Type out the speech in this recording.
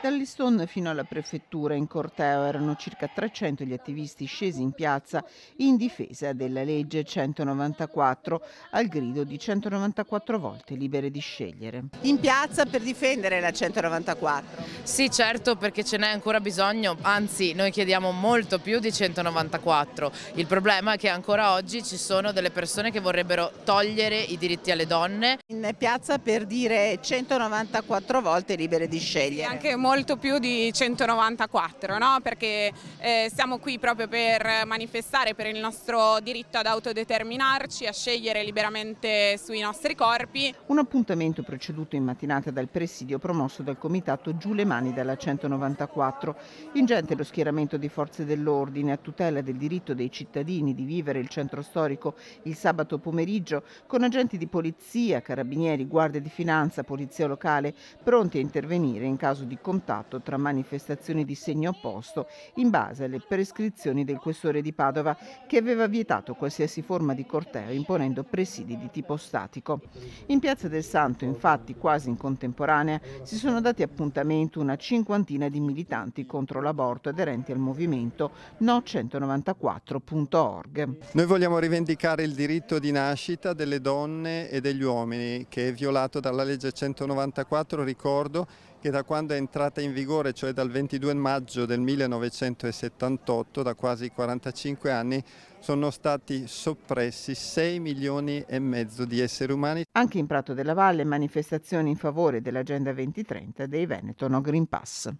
Dall'Iston fino alla prefettura in corteo erano circa 300 gli attivisti scesi in piazza in difesa della legge 194 al grido di 194 volte libere di scegliere. In piazza per difendere la 194? Sì certo perché ce n'è ancora bisogno, anzi noi chiediamo molto più di 194. Il problema è che ancora oggi ci sono delle persone che vorrebbero togliere i diritti alle donne. In piazza per dire 194 volte libere di scegliere. Anche molto più di 194, no? perché eh, siamo qui proprio per manifestare per il nostro diritto ad autodeterminarci, a scegliere liberamente sui nostri corpi. Un appuntamento preceduto in mattinata dal presidio promosso dal comitato Giù le mani dalla 194. Ingente lo schieramento di forze dell'ordine a tutela del diritto dei cittadini di vivere il centro storico il sabato pomeriggio con agenti di polizia, carabinieri, guardia di finanza, polizia locale pronti a intervenire in caso di contatto tra manifestazioni di segno opposto in base alle prescrizioni del questore di Padova che aveva vietato qualsiasi forma di corteo imponendo presidi di tipo statico. In Piazza del Santo, infatti, quasi in contemporanea, si sono dati appuntamento una cinquantina di militanti contro l'aborto aderenti al movimento no194.org. Noi vogliamo rivendicare il diritto di nascita delle donne e degli uomini che è violato dalla legge 194, ricordo che da quando è entrata in vigore, cioè dal 22 maggio del 1978, da quasi 45 anni, sono stati soppressi 6 milioni e mezzo di esseri umani. Anche in Prato della Valle manifestazioni in favore dell'Agenda 2030 dei Veneto No Green Pass.